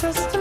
just